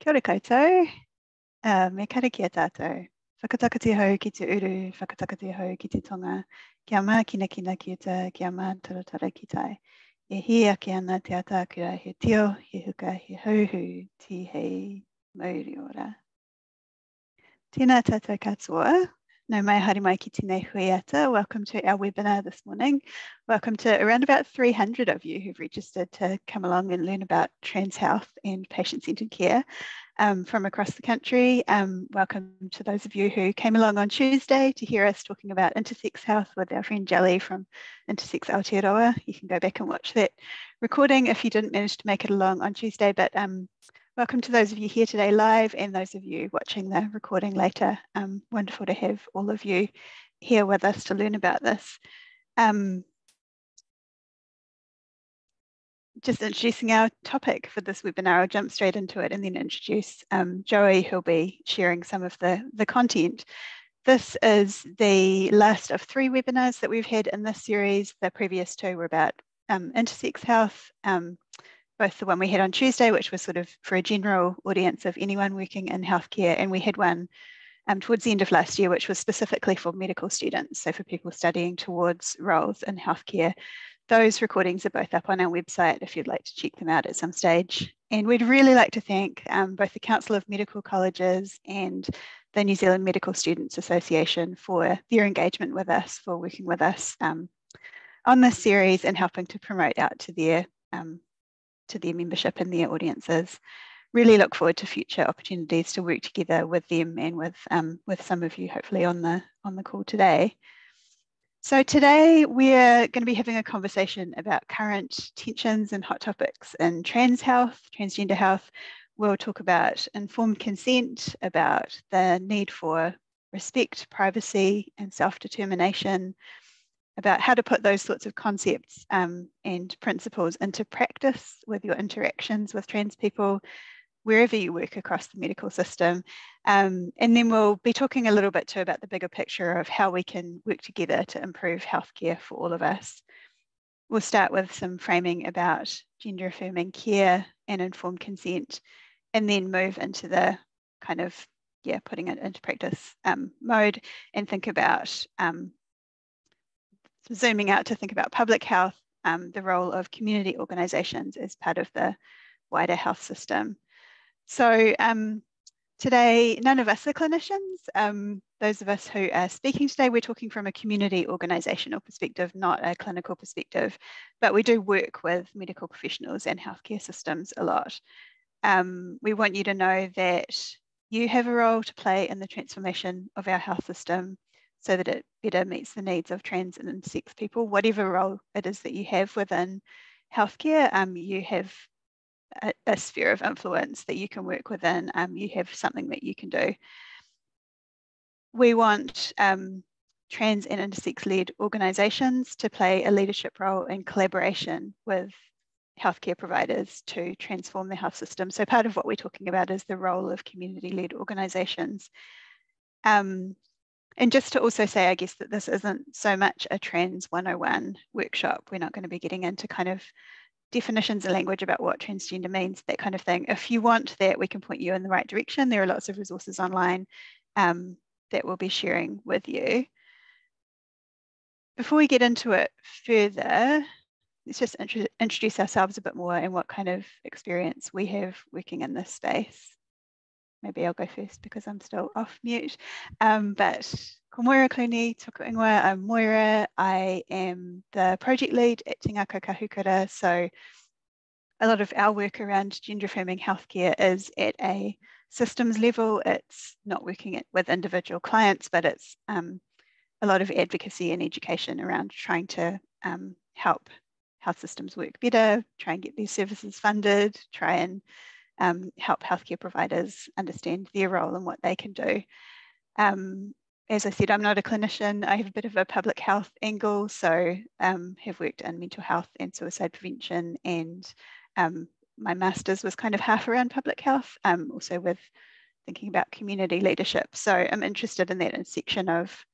Kia ora koutou. Uh, me kare ki a tātou. Whakatakati hau ki te uru, whakatakati hau ki te tonga. Kia mā kina kina ki ta, kia mā taratara ki tai. E hi ake ana te atākura he tio, he huka, he hauhu, ti hei mauri ora. Tēnā tātou katoa. No mai haere mai ki tēnei huiata. Welcome to our webinar this morning. Welcome to around about 300 of you who've registered to come along and learn about trans health and patient-centred care um, from across the country. Um, welcome to those of you who came along on Tuesday to hear us talking about intersex health with our friend Jelly from Intersex Aotearoa. You can go back and watch that recording if you didn't manage to make it along on Tuesday, but um, Welcome to those of you here today live and those of you watching the recording later. Um, wonderful to have all of you here with us to learn about this. Um, just introducing our topic for this webinar, I'll jump straight into it and then introduce um, Joey who'll be sharing some of the, the content. This is the last of three webinars that we've had in this series. The previous two were about um, intersex health, um, both the one we had on Tuesday, which was sort of for a general audience of anyone working in healthcare, and we had one um, towards the end of last year, which was specifically for medical students, so for people studying towards roles in healthcare. Those recordings are both up on our website if you'd like to check them out at some stage. And we'd really like to thank um, both the Council of Medical Colleges and the New Zealand Medical Students Association for their engagement with us, for working with us um, on this series and helping to promote out to their um, to their membership and their audiences. Really look forward to future opportunities to work together with them and with, um, with some of you hopefully on the, on the call today. So today we're going to be having a conversation about current tensions and hot topics in trans health, transgender health. We'll talk about informed consent, about the need for respect, privacy and self-determination, about how to put those sorts of concepts um, and principles into practice with your interactions with trans people wherever you work across the medical system. Um, and then we'll be talking a little bit too about the bigger picture of how we can work together to improve healthcare for all of us. We'll start with some framing about gender affirming care and informed consent, and then move into the kind of, yeah, putting it into practice um, mode and think about um, zooming out to think about public health, um, the role of community organisations as part of the wider health system. So um, today, none of us are clinicians. Um, those of us who are speaking today, we're talking from a community organisational perspective, not a clinical perspective, but we do work with medical professionals and healthcare systems a lot. Um, we want you to know that you have a role to play in the transformation of our health system so that it better meets the needs of trans and intersex people, whatever role it is that you have within healthcare, um, you have a, a, sphere of influence that you can work within, um, you have something that you can do. We want um, trans and intersex-led organisations to play a leadership role in collaboration with healthcare providers to transform the health system. So part of what we're talking about is the role of community-led organisations. Um, and just to also say, I guess that this isn't so much a Trans 101 workshop. We're not going to be getting into kind of definitions and language about what transgender means, that kind of thing. If you want that, we can point you in the right direction. There are lots of resources online um, that we'll be sharing with you. Before we get into it further, let's just intro introduce ourselves a bit more and what kind of experience we have working in this space maybe I'll go first because I'm still off mute. Um, but ko Moira Clunie, toko ingoa, I'm Moira. I am the project lead at Te Ngākau Kahukura. So a lot of our work around gender affirming healthcare is at a systems level. It's not working with individual clients, but it's um, a lot of advocacy and education around trying to um, help health systems work better, try and get these services funded, try and um, help healthcare providers understand their role and what they can do. Um, as I said, I'm not a clinician. I have a bit of a public health angle, so um, have worked in mental health and suicide prevention, and um, my master's was kind of half around public health, um, also with thinking about community leadership. So I'm interested in that intersection of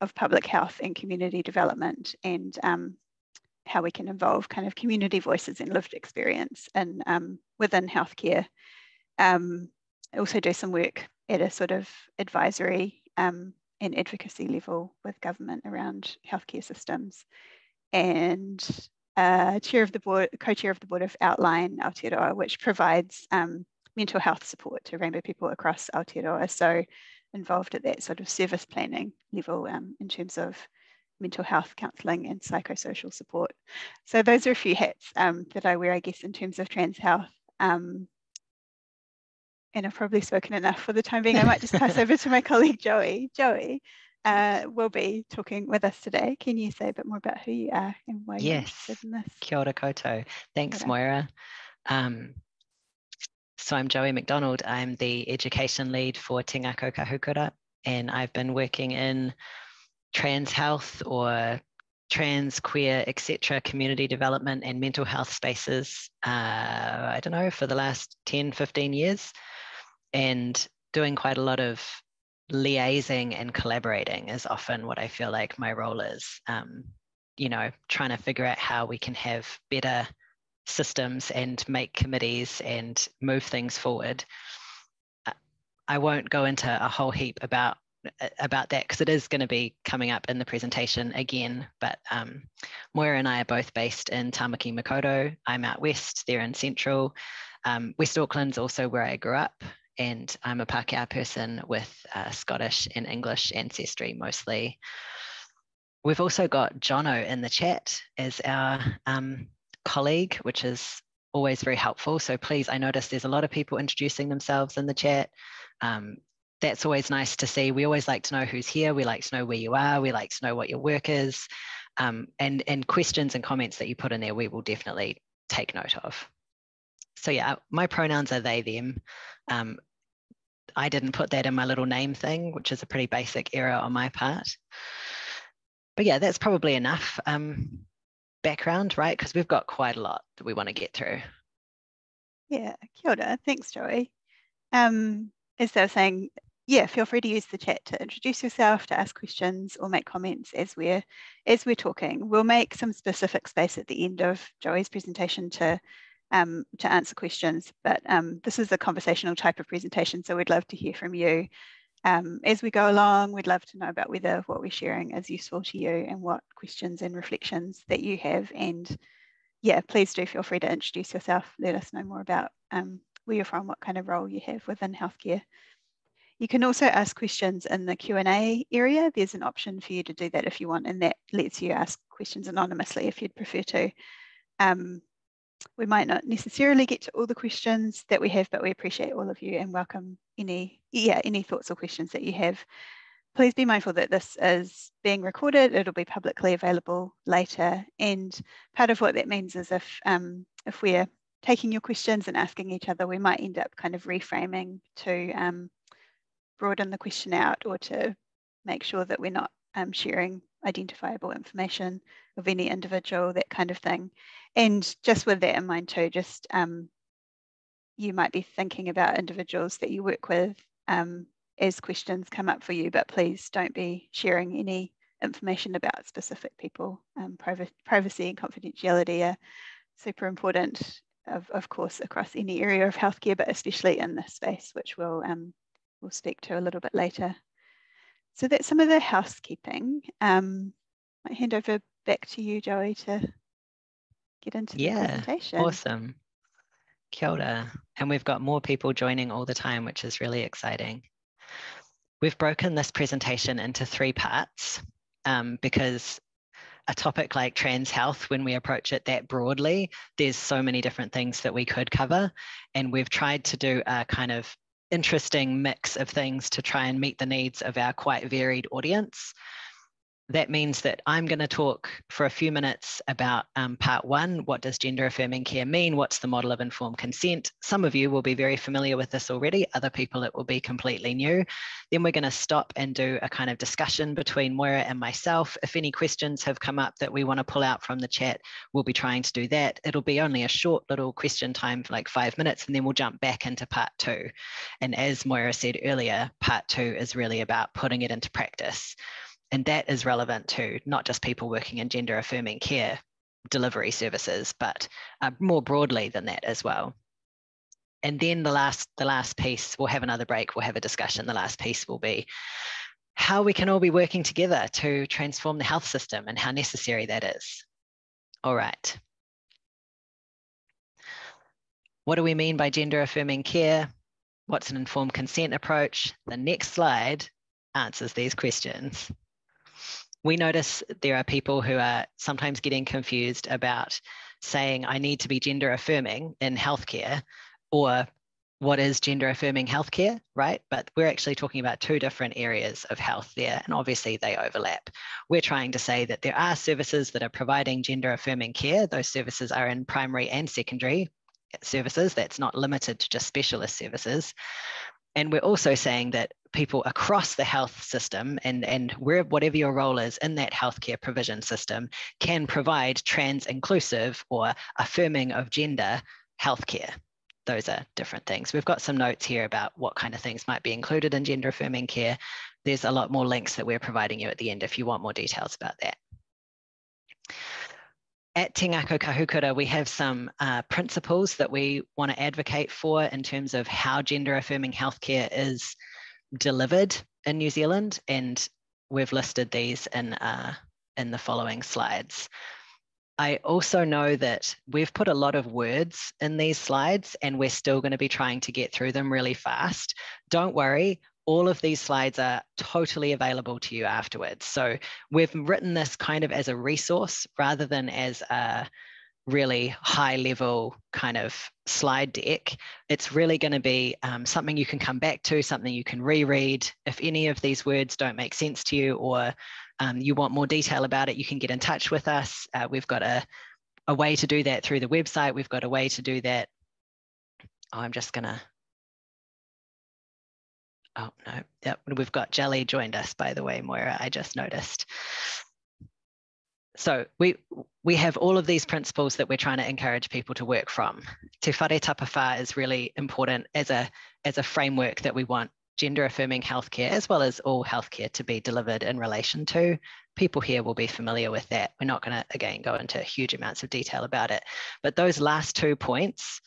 of public health and community development, and um, how we can involve kind of community voices and lived experience and um, within healthcare um, also do some work at a sort of advisory um, and advocacy level with government around healthcare systems. And uh, chair of the board, co-chair of the board of Outline Aotearoa, which provides um, mental health support to Rainbow people across Aotearoa. So involved at that sort of service planning level um, in terms of mental health counselling and psychosocial support. So those are a few hats um, that I wear, I guess, in terms of trans health. Um, and I've probably spoken enough for the time being. I might just pass over to my colleague Joey. Joey uh, will be talking with us today. Can you say a bit more about who you are and why yes. you're interested in this? Kia ora koutou. Thanks, Moira. Um, so I'm Joey McDonald. I'm the education lead for Te Ngākau Kahukura, and I've been working in trans health or trans, queer, etc. community development and mental health spaces, uh, I don't know, for the last 10, 15 years and doing quite a lot of liaising and collaborating is often what I feel like my role is. Um, you know, trying to figure out how we can have better systems and make committees and move things forward. I won't go into a whole heap about about that because it is going to be coming up in the presentation again. But um, Moira and I are both based in Tamaki Makaurau. I'm out west, they're in central. Um, west Auckland's also where I grew up and I'm a Pākehā person with uh, Scottish and English ancestry mostly. We've also got Jono in the chat as our um, colleague, which is always very helpful. So please, I notice there's a lot of people introducing themselves in the chat. Um, that's always nice to see. We always like to know who's here. We like to know where you are. We like to know what your work is. Um, and, and questions and comments that you put in there, we will definitely take note of. So yeah, my pronouns are they, them. Um, I didn't put that in my little name thing, which is a pretty basic error on my part. But yeah, that's probably enough um, background, right? Because we've got quite a lot that we want to get through. Yeah, kia ora. Thanks, Joey. Um, as they were saying, yeah, feel free to use the chat to introduce yourself, to ask questions or make comments as we're as we're talking. We'll make some specific space at the end of Joey's presentation to um, to answer questions. But um, this is a conversational type of presentation, so we'd love to hear from you. Um, as we go along, we'd love to know about whether what we're sharing is useful to you and what questions and reflections that you have. And yeah, please do feel free to introduce yourself. Let us know more about um, where you're from, what kind of role you have within healthcare. You can also ask questions in the Q&A area. There's an option for you to do that if you want, and that lets you ask questions anonymously if you'd prefer to. Um, we might not necessarily get to all the questions that we have, but we appreciate all of you and welcome any, yeah, any thoughts or questions that you have. Please be mindful that this is being recorded. It'll be publicly available later. And part of what that means is if, um, if we're taking your questions and asking each other, we might end up kind of reframing to um, broaden the question out or to make sure that we're not um, sharing identifiable information of any individual, that kind of thing. And just with that in mind too, just um, you might be thinking about individuals that you work with um, as questions come up for you, but please don't be sharing any information about specific people. Um, privacy and confidentiality are super important, of, of course, across any area of healthcare, but especially in this space, which we'll, um, we'll speak to a little bit later. So that's some of the housekeeping. Um, I hand over back to you, Joey, to get into yeah, the presentation. Awesome. Kia ora. And we've got more people joining all the time, which is really exciting. We've broken this presentation into three parts um, because a topic like trans health, when we approach it that broadly, there's so many different things that we could cover. And we've tried to do a kind of interesting mix of things to try and meet the needs of our quite varied audience that means that I'm going to talk for a few minutes about um, part one. What does gender affirming care mean? What's the model of informed consent? Some of you will be very familiar with this already. Other people, it will be completely new. Then we're going to stop and do a kind of discussion between Moira and myself. If any questions have come up that we want to pull out from the chat, we'll be trying to do that. It'll be only a short little question time like five minutes, and then we'll jump back into part two. And as Moira said earlier, part two is really about putting it into practice. And that is relevant to not just people working in gender affirming care delivery services, but uh, more broadly than that as well. and then the last the last piece, we'll have another break, we'll have a discussion. The last piece will be how we can all be working together to transform the health system and how necessary that is. All right. What do we mean by gender affirming care? What's an informed consent approach? The next slide answers these questions. We notice there are people who are sometimes getting confused about saying, I need to be gender affirming in healthcare, or what is gender affirming healthcare, right? But we're actually talking about two different areas of health there, and obviously they overlap. We're trying to say that there are services that are providing gender affirming care. Those services are in primary and secondary services. That's not limited to just specialist services. And we're also saying that people across the health system and, and where, whatever your role is in that healthcare provision system can provide trans inclusive or affirming of gender healthcare. Those are different things. We've got some notes here about what kind of things might be included in gender affirming care. There's a lot more links that we're providing you at the end if you want more details about that at Te Ngākau Kahukura, we have some uh, principles that we want to advocate for in terms of how gender affirming healthcare is delivered in New Zealand. And we've listed these in, uh, in the following slides. I also know that we've put a lot of words in these slides and we're still going to be trying to get through them really fast. Don't worry, all of these slides are totally available to you afterwards. So we've written this kind of as a resource rather than as a really high level kind of slide deck. It's really going to be um, something you can come back to, something you can reread. If any of these words don't make sense to you or um, you want more detail about it, you can get in touch with us. Uh, we've got a, a way to do that through the website. We've got a way to do that. Oh, I'm just going to Oh, no. Yep. We've got Jelly joined us, by the way, Moira. I just noticed. So we we have all of these principles that we're trying to encourage people to work from. Te whare tapawha is really important as a as a framework that we want gender affirming healthcare as well as all healthcare to be delivered in relation to. People here will be familiar with that. We're not going to again go into huge amounts of detail about it, but those last two points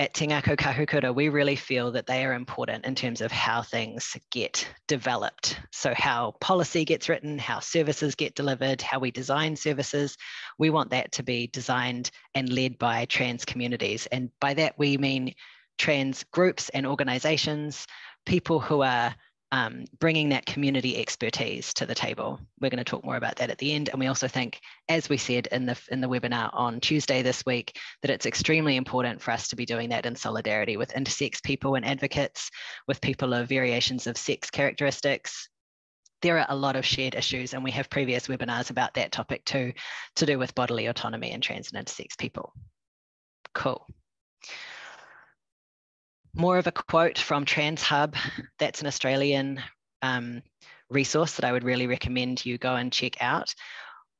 at Te Ngākau Kahukura, we really feel that they are important in terms of how things get developed. So, how policy gets written, how services get delivered, how we design services. We want that to be designed and led by trans communities. And by that, we mean trans groups and organizations, people who are um, bringing that community expertise to the table. We're going to talk more about that at the end. And we also think, as we said in the, in the webinar on Tuesday this week, that it's extremely important for us to be doing that in solidarity with intersex people and advocates, with people of variations of sex characteristics. There are a lot of shared issues, and we have previous webinars about that topic too, to do with bodily autonomy and trans and intersex people. Cool more of a quote from TransHub. That's an Australian um, resource that I would really recommend you go and check out.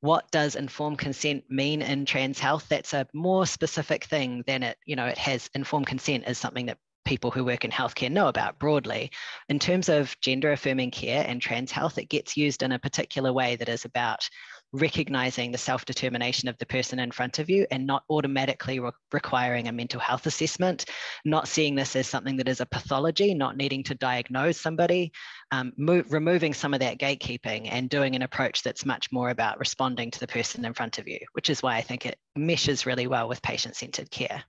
What does informed consent mean in trans health? That's a more specific thing than it, you know, it has informed consent is something that people who work in healthcare know about broadly. In terms of gender affirming care and trans health, it gets used in a particular way that is about recognizing the self determination of the person in front of you and not automatically re- requiring a mental health assessment, not seeing this as something that is a pathology, not needing to diagnose somebody, um, removing some of that gatekeeping and doing an approach that's much more about responding to the person in front of you, which is why I think it meshes really well with patient centered care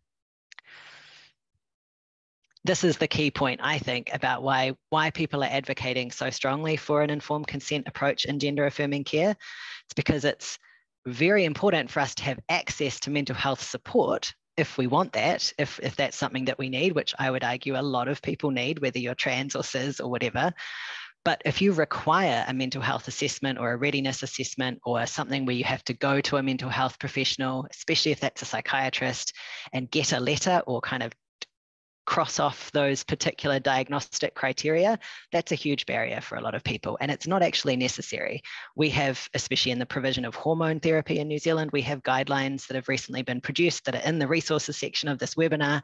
this is the key point, I think, about why, why people are advocating so strongly for an informed consent approach in gender affirming care. It's because it's very important for us to have access to mental health support if we want that, if, if that's something that we need, which I would argue a lot of people need, whether you're trans or cis or whatever. But if you require a mental health assessment or a readiness assessment or something where you have to go to a mental health professional, especially if that's a psychiatrist, and get a letter or kind of cross off those particular diagnostic criteria, that's a huge barrier for a lot of people. And it's not actually necessary. We have, especially in the provision of hormone therapy in New Zealand, we have guidelines that have recently been produced that are in the resources section of this webinar,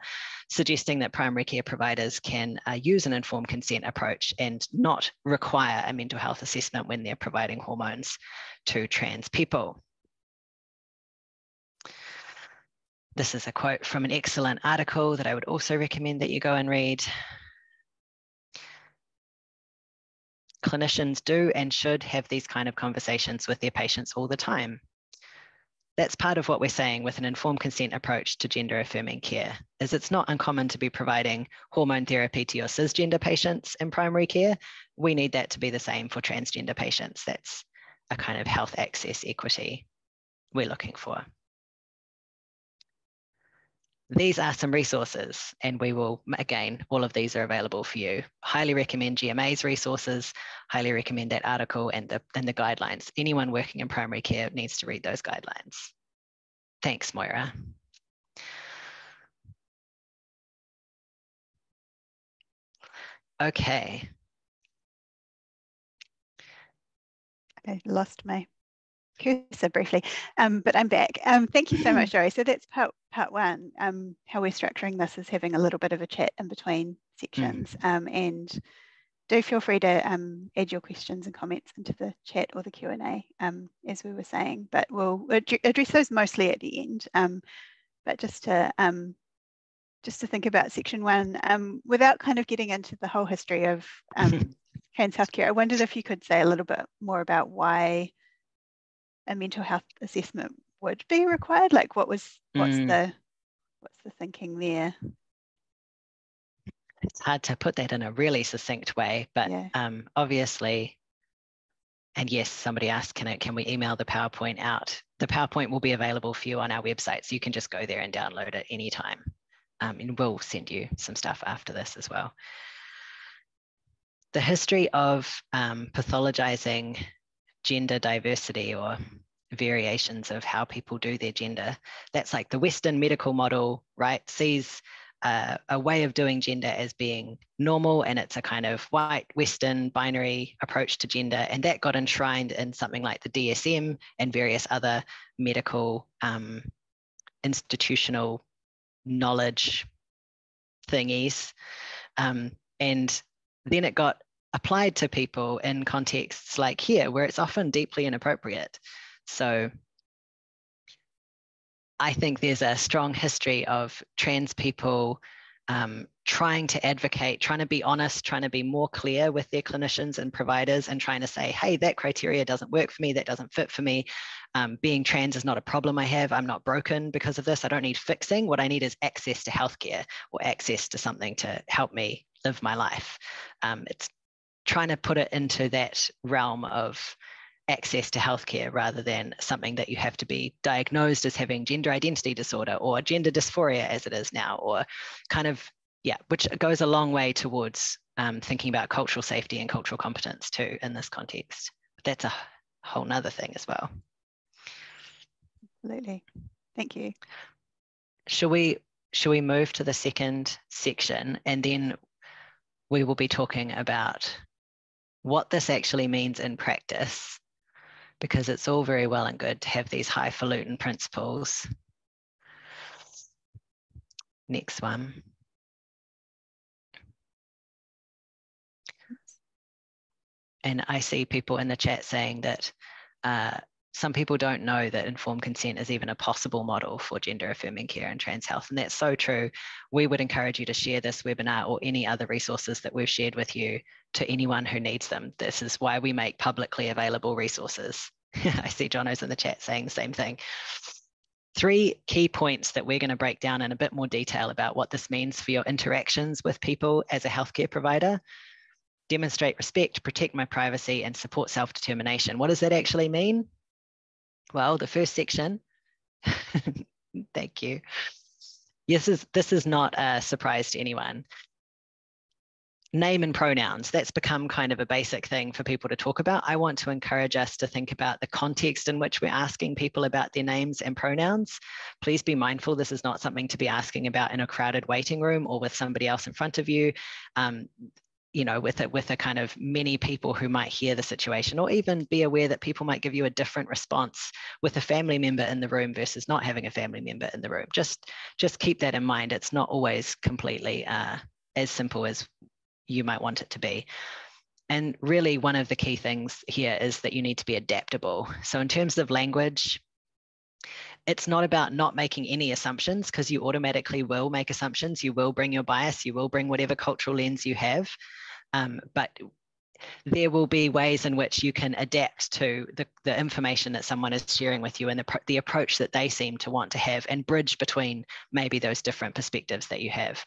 suggesting that primary care providers can uh, use an informed consent approach and not require a mental health assessment when they're providing hormones to trans people. This is a quote from an excellent article that I would also recommend that you go and read. Clinicians do and should have these kind of conversations with their patients all the time. That's part of what we're saying with an informed consent approach to gender affirming care, is it's not uncommon to be providing hormone therapy to your cisgender patients in primary care. We need that to be the same for transgender patients. That's a kind of health access equity we're looking for these are some resources and we will again all of these are available for you. Highly recommend GMA's resources highly recommend that article and the and the guidelines. Anyone working in primary care needs to read those guidelines. Thanks moira. Okay. I lost my cursor briefly, um, but I'm back. Um, thank you so much, Joey. So that's part, part one. Um, how we're structuring this is having a little bit of a chat in between sections. Mm. Um, and do feel free to um, add your questions and comments into the chat or the Q&A, um, as we were saying, but we'll address those mostly at the end. but just to just to think about section one, without kind of getting into the whole history of trans healthcare, I wondered if you could say a little bit more about why a mental health assessment would be required? Like what was what's mm. the what's the thinking there? It's hard to put that in a really succinct way, but yeah. um, obviously, and yes, somebody asked, can it can we email the PowerPoint out? The PowerPoint will be available for you on our website, so you can just go there and download it anytime. Um, and we'll send you some stuff after this as well. The history of um, pathologizing gender diversity or variations of how people do their gender. That's like the Western medical model, right? Sees uh, a way of doing gender as being normal and it's a kind of white Western binary approach to gender. And that got enshrined in something like the DSM and various other medical um, institutional knowledge thingies. Um, and then it got applied to people in contexts like here, where it's often deeply inappropriate. So I think there's a strong history of trans people um, trying to advocate, trying to be honest, trying to be more clear with their clinicians and providers, and trying to say, hey, that criteria doesn't work for me, that doesn't fit for me. Um, being trans is not a problem I have. I'm not broken because of this. I don't need fixing. What I need is access to healthcare or access to something to help me live my life. Um, it's trying to put it into that realm of access to healthcare rather than something that you have to be diagnosed as having gender identity disorder or gender dysphoria as it is now, or kind of, yeah, which goes a long way towards um, thinking about cultural safety and cultural competence too in this context. But that's a whole nother thing as well. Absolutely. Thank you. Shall we shall we move to the second section and then we will be talking about what this actually means in practice, because it's all very well and good to have these highfalutin principles. Next one. And I see people in the chat saying that uh, some people don't know that informed consent is even a possible model for gender affirming care and trans health. And that's so true. We would encourage you to share this webinar or any other resources that we've shared with you to anyone who needs them. This is why we make publicly available resources. I see Jono's in the chat saying the same thing. Three key points that we're going to break down in a bit more detail about what this means for your interactions with people as a healthcare provider. Demonstrate respect, protect my privacy, and support self determination. What does that actually mean? Well, the first section, thank you. Yes, this is, this is not a surprise to anyone. Name and pronouns, that's become kind of a basic thing for people to talk about. I want to encourage us to think about the context in which we're asking people about their names and pronouns. Please be mindful, this is not something to be asking about in a crowded waiting room or with somebody else in front of you. Um, you know, with it with a kind of many people who might hear the situation, or even be aware that people might give you a different response with a family member in the room versus not having a family member in the room. Just just keep that in mind. It's not always completely uh, as simple as you might want it to be. And really, one of the key things here is that you need to be adaptable. So, in terms of language, it's not about not making any assumptions because you automatically will make assumptions. You will bring your bias, you will bring whatever cultural lens you have. Um, but there will be ways in which you can adapt to the, the information that someone is sharing with you and the, the approach that they seem to want to have and bridge between maybe those different perspectives that you have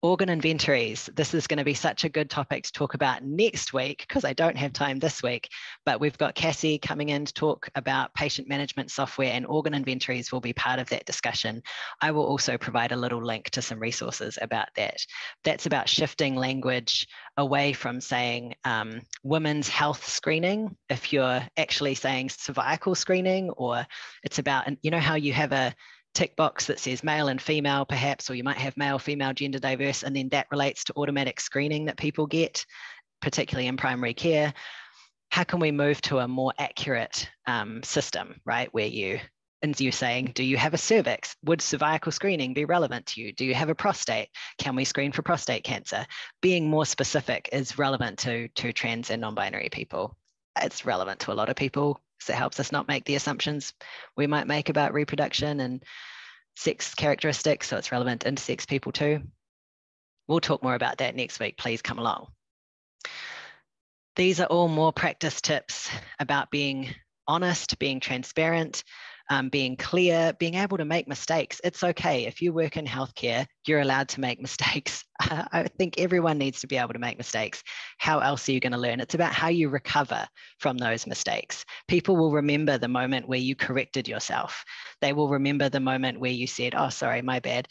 organ inventories. This is going to be such a good topic to talk about next week because I don't have time this week. But we've got Cassie coming in to talk about patient management software, and organ inventories will be part of that discussion. I will also provide a little link to some resources about that. That's about shifting language away from saying um, women's health screening, if you're actually saying cervical screening, or it's about, and you know, how you have a tick box that says male and female, perhaps, or you might have male, female, gender diverse, and then that relates to automatic screening that people get, particularly in primary care. How can we move to a more accurate um, system, right? Where you, and you're saying, do you have a cervix? Would cervical screening be relevant to you? Do you have a prostate? Can we screen for prostate cancer? Being more specific is relevant to, to trans and non binary people. It's relevant to a lot of people because it helps us not make the assumptions we might make about reproduction and sex characteristics. So it's relevant to intersex people too. We'll talk more about that next week. Please come along. These are all more practice tips about being honest, being transparent, um, being clear, being able to make mistakes. It's okay. If you work in healthcare, you're allowed to make mistakes. I think everyone needs to be able to make mistakes. How else are you going to learn? It's about how you recover from those mistakes. People will remember the moment where you corrected yourself. They will remember the moment where you said, Oh, sorry, my bad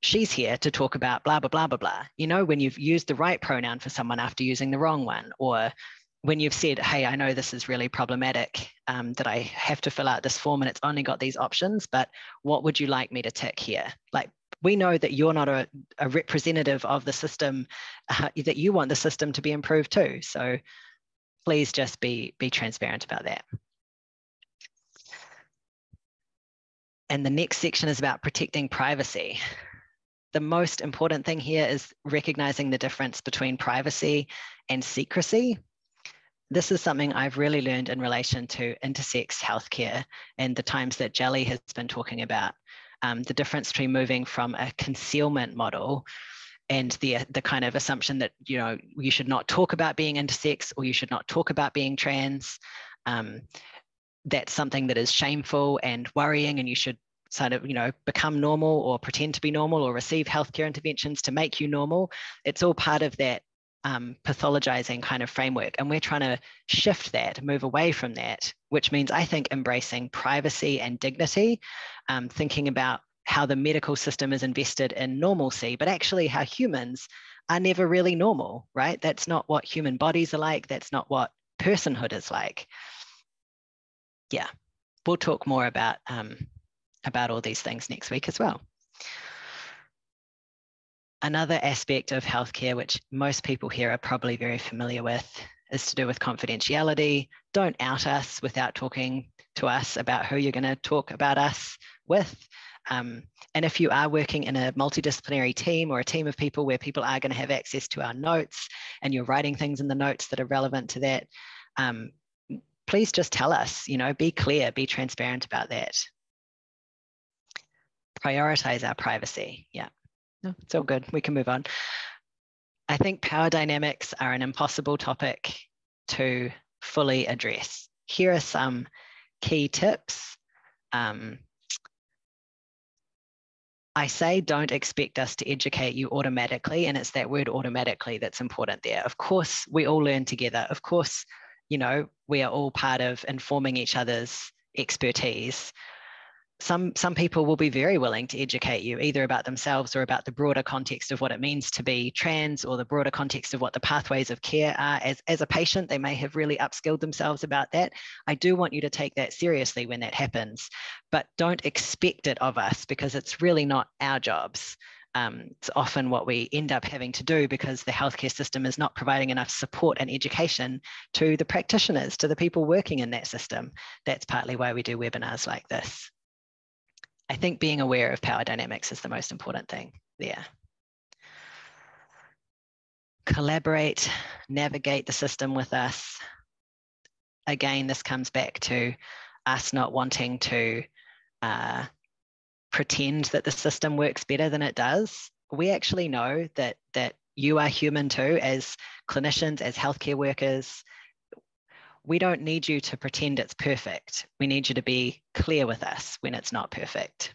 she's here to talk about blah blah blah blah blah you know when you've used the right pronoun for someone after using the wrong one or when you've said, hey, I know this is really problematic, um, that I have to fill out this form and it's only got these options, but what would you like me to tick here? Like, we know that you're not a, a representative of the system, uh, that you want the system to be improved too. So please just be, be transparent about that. And the next section is about protecting privacy. The most important thing here is recognizing the difference between privacy and secrecy this is something I've really learned in relation to intersex healthcare and the times that Jelly has been talking about. Um, the difference between moving from a concealment model and the the kind of assumption that you know you should not talk about being intersex or you should not talk about being trans. Um, that's something that is shameful and worrying, and you should sort of you know become normal or pretend to be normal or receive healthcare interventions to make you normal. It's all part of that um, pathologizing kind of framework. And we're trying to shift that, move away from that, which means I think embracing privacy and dignity, um, thinking about how the medical system is invested in normalcy, but actually how humans are never really normal, right? That's not what human bodies are like. That's not what personhood is like. Yeah, we'll talk more about, um, about all these things next week as well. Another aspect of healthcare, which most people here are probably very familiar with, is to do with confidentiality. Don't out us without talking to us about who you're going to talk about us with. Um, and if you are working in a multidisciplinary team or a team of people where people are going to have access to our notes and you're writing things in the notes that are relevant to that, um, please just tell us, you know, be clear, be transparent about that. Prioritize our privacy. Yeah. No, it's all good. We can move on. I think power dynamics are an impossible topic to fully address. Here are some key tips. Um, I say don't expect us to educate you automatically, and it's that word automatically that's important there. Of course, we all learn together. Of course, you know, we are all part of informing each other's expertise some some people will be very willing to educate you either about themselves or about the broader context of what it means to be trans or the broader context of what the pathways of care are as, as a patient they may have really upskilled themselves about that i do want you to take that seriously when that happens but don't expect it of us because it's really not our jobs um, it's often what we end up having to do because the healthcare system is not providing enough support and education to the practitioners, to the people working in that system. That's partly why we do webinars like this. I think being aware of power dynamics is the most important thing there. Collaborate, navigate the system with us. Again, this comes back to us not wanting to uh, pretend that the system works better than it does. We actually know that that you are human too, as clinicians, as healthcare workers. We don't need you to pretend it's perfect. We need you to be clear with us when it's not perfect.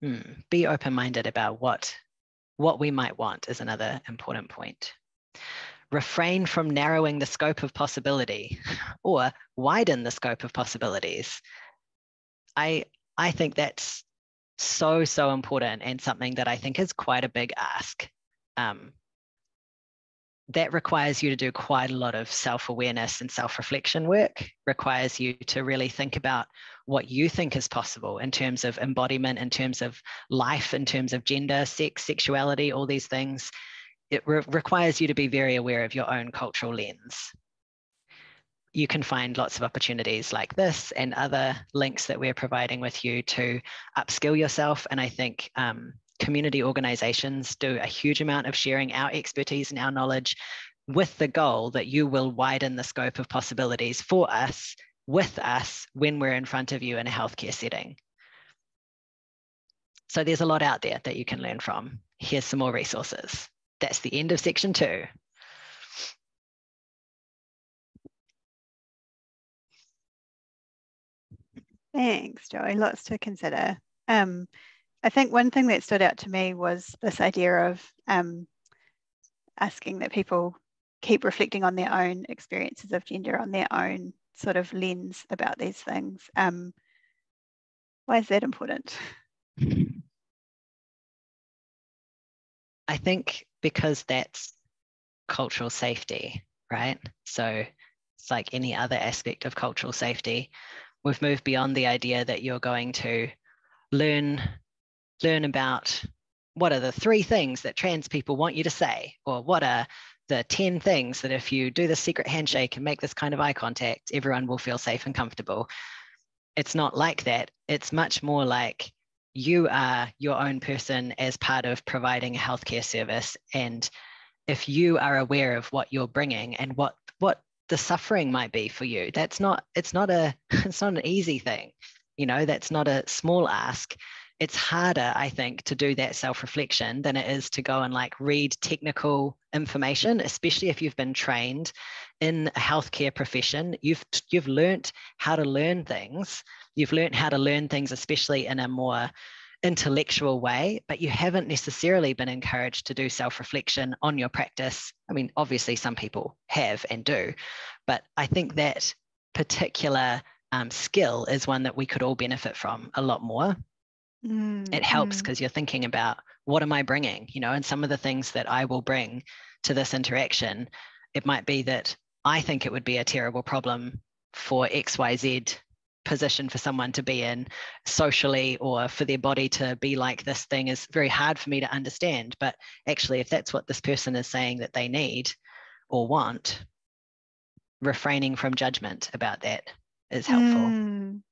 Hmm. Be open minded about what, what we might want, is another important point. Refrain from narrowing the scope of possibility or widen the scope of possibilities. I, I think that's so, so important and something that I think is quite a big ask. Um, that requires you to do quite a lot of self-awareness and self-reflection work requires you to really think about what you think is possible in terms of embodiment in terms of life in terms of gender sex sexuality all these things. It re- requires you to be very aware of your own cultural lens. You can find lots of opportunities like this and other links that we're providing with you to upskill yourself and i think um, community organizations do a huge amount of sharing our expertise and our knowledge with the goal that you will widen the scope of possibilities for us with us when we're in front of you in a healthcare setting. So there's a lot out there that you can learn from. Here's some more resources. That's the end of section two. Thanks, Joey. Lots to consider. Um, I think one thing that stood out to me was this idea of um, asking that people keep reflecting on their own experiences of gender, on their own sort of lens about these things. Um, why is that important? I think because that's cultural safety, right? So it's like any other aspect of cultural safety. We've moved beyond the idea that you're going to learn learn about what are the three things that trans people want you to say, or what are the 10 things that if you do the secret handshake and make this kind of eye contact, everyone will feel safe and comfortable. It's not like that. It's much more like you are your own person as part of providing a healthcare service. And if you are aware of what you're bringing and what, what the suffering might be for you, that's not, it's not a, it's not an easy thing. You know, that's not a small ask it's harder, I think, to do that self reflection than it is to go and like read technical information, especially if you've been trained in a healthcare profession. You've you've learned how to learn things. You've learned how to learn things, especially in a more intellectual way, but you haven't necessarily been encouraged to do self reflection on your practice. I mean, obviously, some people have and do, but I think that particular um, skill is one that we could all benefit from a lot more mm, it helps because mm. you're thinking about what am I bringing, you know, and some of the things that I will bring to this interaction, it might be that I think it would be a terrible problem for XYZ position for someone to be in socially or for their body to be like this thing is very hard for me to understand. But actually, if that's what this person is saying that they need or want, refraining from judgment about that is helpful. Mm.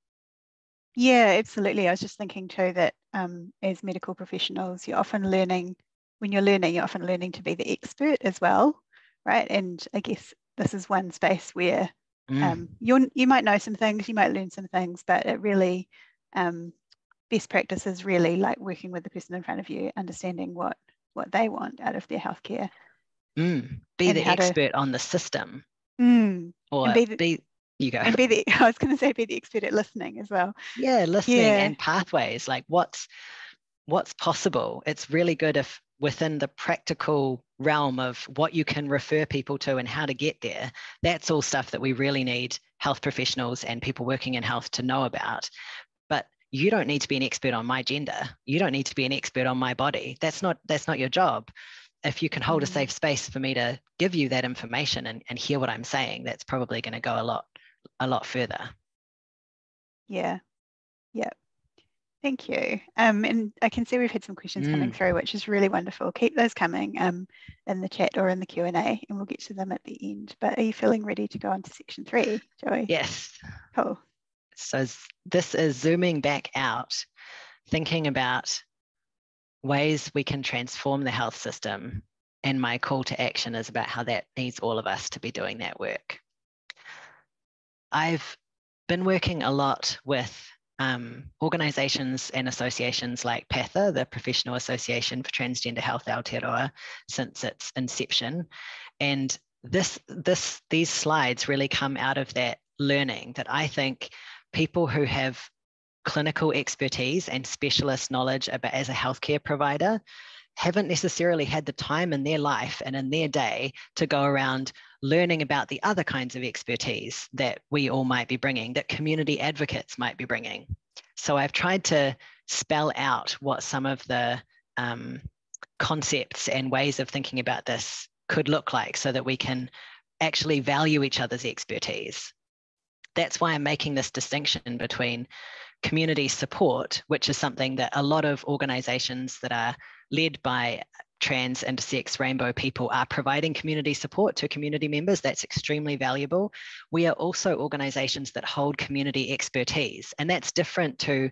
Yeah, absolutely. I was just thinking too that um, as medical professionals, you're often learning, when you're learning, you're often learning to be the expert as well, right? And I guess this is one space where mm. um, you you might know some things, you might learn some things, but it really, um, best practice is really like working with the person in front of you, understanding what what they want out of their healthcare. Mm. Be the expert to, on the system. Mm. Or be, the, be you go. And be the i was going to say be the expert at listening as well. Yeah listening yeah. and pathways like what's what's possible? It's really good if within the practical realm of what you can refer people to and how to get there that's all stuff that we really need health professionals and people working in health to know about. But you don't need to be an expert on my gender. You don't need to be an expert on my body. That's not that's not your job. If you can hold mm. a safe space for me to give you that information and, and hear what i'm saying that's probably going to go a lot a lot further. Yeah. Yeah. Thank you. Um, and I can see we've had some questions mm. coming through, which is really wonderful. Keep those coming um, in the chat or in the Q&A and we'll get to them at the end. But are you feeling ready to go on to section three, Joey? Yes. Cool. So this is zooming back out, thinking about ways we can transform the health system. And my call to action is about how that needs all of us to be doing that work. I've been working a lot with um, organizations and associations like PATHA, the Professional Association for Transgender Health Aotearoa, since its inception. And this, this, these slides really come out of that learning that I think people who have clinical expertise and specialist knowledge about as a healthcare provider haven't necessarily had the time in their life and in their day to go around learning about the other kinds of expertise that we all might be bringing, that community advocates might be bringing. So I've tried to spell out what some of the um, concepts and ways of thinking about this could look like so that we can actually value each other's expertise. That's why I'm making this distinction between community support, which is something that a lot of organizations that are led by trans, and intersex, rainbow people are providing community support to community members. That's extremely valuable. We are also organizations that hold community expertise, and that's different to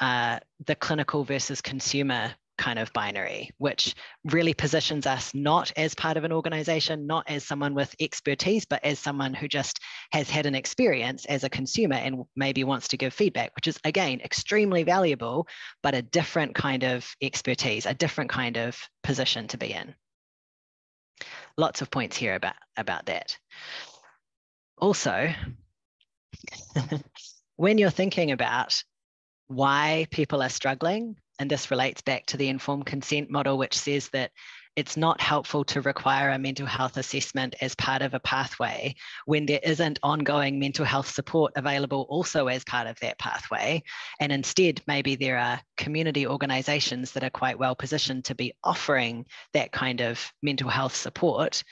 uh, the clinical versus consumer kind of binary, which really positions us not as part of an organization, not as someone with expertise, but as someone who just has had an experience as a consumer and maybe wants to give feedback, which is again extremely valuable, but a different kind of expertise, a different kind of position to be in. Lots of points here about, about that. Also, when you're thinking about why people are struggling, and this relates back to the informed consent model, which says that it's not helpful to require a mental health assessment as part of a pathway when there isn't ongoing mental health support available also as part of that pathway. And instead, maybe there are community organizations that are quite well positioned to be offering that kind of mental health support.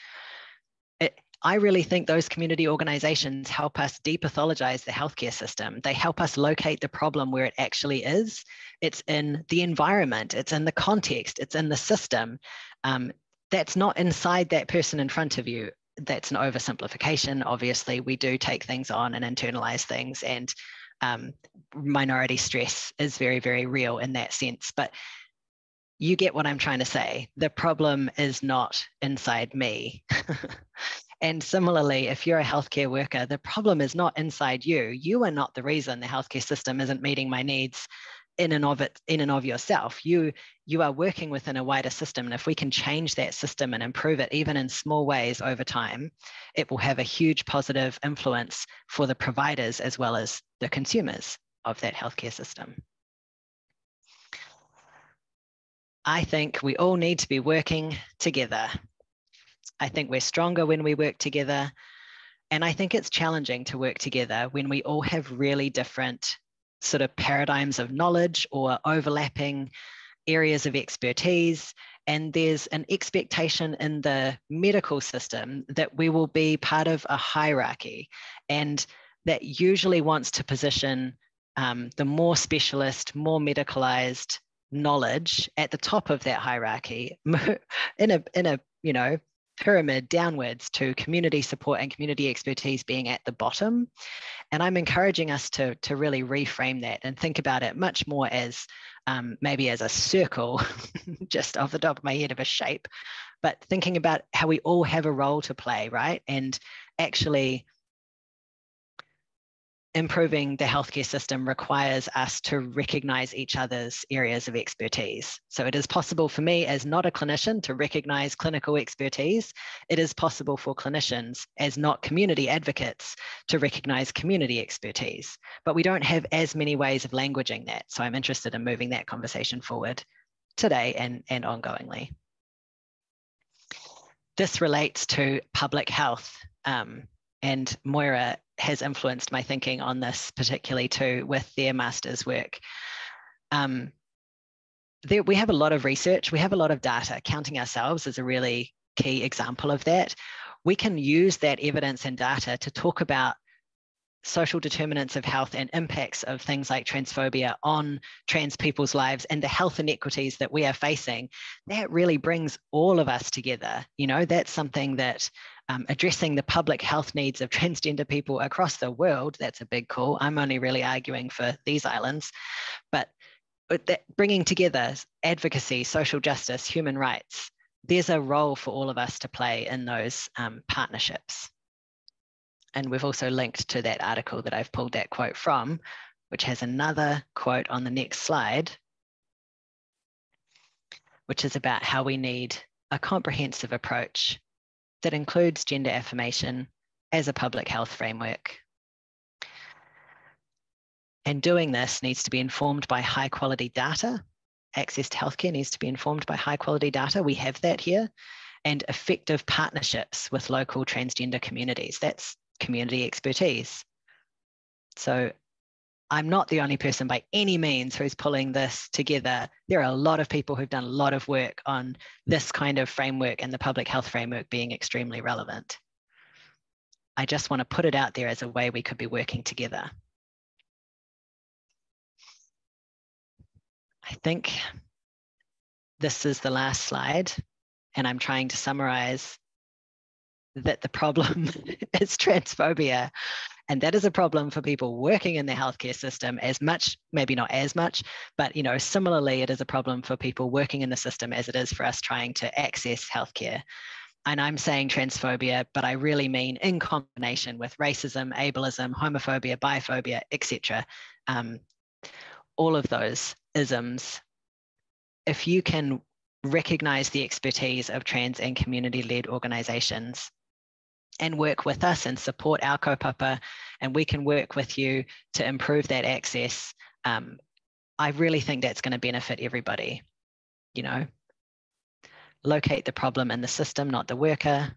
I really think those community organizations help us depathologize the healthcare system. They help us locate the problem where it actually is. It's in the environment, it's in the context, it's in the system. Um, that's not inside that person in front of you. That's an oversimplification. Obviously, we do take things on and internalize things, and um, minority stress is very, very real in that sense. But you get what I'm trying to say. The problem is not inside me. And similarly, if you're a healthcare worker, the problem is not inside you. You are not the reason the healthcare system isn't meeting my needs in and of it in and of yourself. You you are working within a wider system and if we can change that system and improve it even in small ways over time it will have a huge positive influence for the providers as well as the consumers of that healthcare system. I think we all need to be working together I think we're stronger when we work together. And I think it's challenging to work together when we all have really different sort of paradigms of knowledge or overlapping areas of expertise. And there's an expectation in the medical system that we will be part of a hierarchy. And that usually wants to position um, the more specialist, more medicalized knowledge at the top of that hierarchy in a in a you know pyramid downwards to community support and community expertise being at the bottom. And I'm encouraging us to, to really reframe that and think about it much more as um, maybe as a circle, just off the top of my head of a shape, but thinking about how we all have a role to play, right? And actually improving the healthcare system requires us to recognize each other's areas of expertise. So it is possible for me as not a clinician to recognize clinical expertise. It is possible for clinicians as not community advocates to recognize community expertise. But we don't have as many ways of languaging that. So I'm interested in moving that conversation forward today and, and ongoingly. This relates to public health. Um, and Moira has influenced my thinking on this, particularly too with their master's work. Um, there, we have a lot of research, we have a lot of data. Counting ourselves is a really key example of that. We can use that evidence and data to talk about social determinants of health and impacts of things like transphobia on trans people's lives and the health inequities that we are facing, that really brings all of us together. You know, that's something that um, addressing the public health needs of transgender people across the world, that's a big call. I'm only really arguing for these islands, but, that bringing together advocacy, social justice, human rights, there's a role for all of us to play in those um, partnerships. And we've also linked to that article that I've pulled that quote from, which has another quote on the next slide, which is about how we need a comprehensive approach that includes gender affirmation as a public health framework. And doing this needs to be informed by high quality data. Access to healthcare needs to be informed by high quality data. We have that here. And effective partnerships with local transgender communities. That's community expertise. So I'm not the only person by any means who's pulling this together. There are a lot of people who've done a lot of work on this kind of framework and the public health framework being extremely relevant. I just want to put it out there as a way we could be working together. I think this is the last slide, and I'm trying to summarize that the problem is transphobia. And that is a problem for people working in the healthcare system as much, maybe not as much, but you know, similarly, it is a problem for people working in the system as it is for us trying to access healthcare. And I'm saying transphobia, but I really mean in combination with racism, ableism, homophobia, biphobia, etc. Um, all of those isms. If you can recognize the expertise of trans and community-led organizations and work with us and support our kaupapa, and we can work with you to improve that access. Um, I really think that's going to benefit everybody. You know, locate the problem in the system, not the worker.